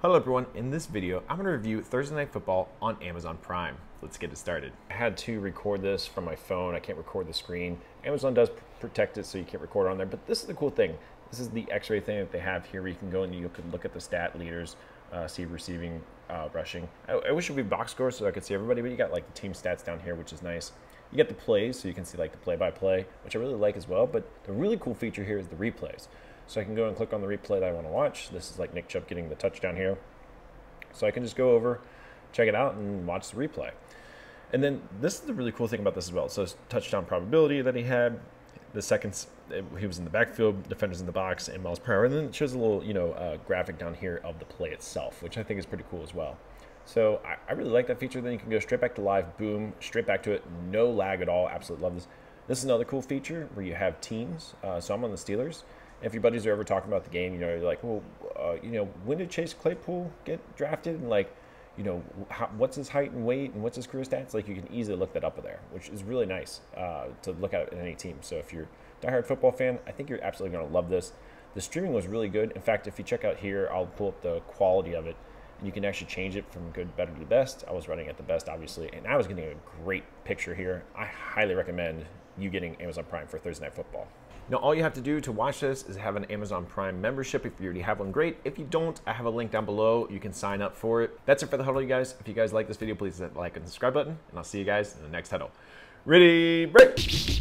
Hello everyone, in this video I'm going to review Thursday Night Football on Amazon Prime. Let's get it started. I had to record this from my phone, I can't record the screen. Amazon does protect it so you can't record on there, but this is the cool thing. This is the x-ray thing that they have here where you can go and you can look at the stat leaders, uh, see receiving, uh, rushing. I, I, wish it would be box score so I could see everybody, but you got like the team stats down here, which is nice. You get the plays so you can see like the play-by-play, -play, which I really like as well, but the really cool feature here is the replays. So I can go and click on the replay that I want to watch. This is like Nick Chubb getting the touchdown here. So I can just go over, check it out, and watch the replay. And then this is the really cool thing about this as well. So touchdown probability that he had, the seconds he was in the backfield, defenders in the box, and miles per hour. And then it shows a little, you know, uh, graphic down here of the play itself, which I think is pretty cool as well. So I, I, really like that feature. Then you can go straight back to live, boom, straight back to it, no lag at all. Absolutely love this. This is another cool feature where you have teams. Uh, so I'm on the Steelers if your buddies are ever talking about the game, you know, you're like, well, uh, you know, when did Chase Claypool get drafted? And like, you know, how, what's his height and weight and what's his career stats? Like, you can easily look that up there, which is really nice uh, to look at in any team. So if you're a diehard football fan, I think you're absolutely going to love this. The streaming was really good. In fact, if you check out here, I'll pull up the quality of it, and you can actually change it from good, better to best. I was running at the best, obviously, and I was getting a great picture here. I highly recommend you getting Amazon Prime for Thursday Night Football. Now, all you have to do to watch this is have an Amazon Prime membership. If you already have one, great. If you don't, I have a link down below. You can sign up for it. That's it for the huddle, you guys. If you guys like this video, please hit the like and subscribe button, and I'll see you guys in the next huddle. Ready, break!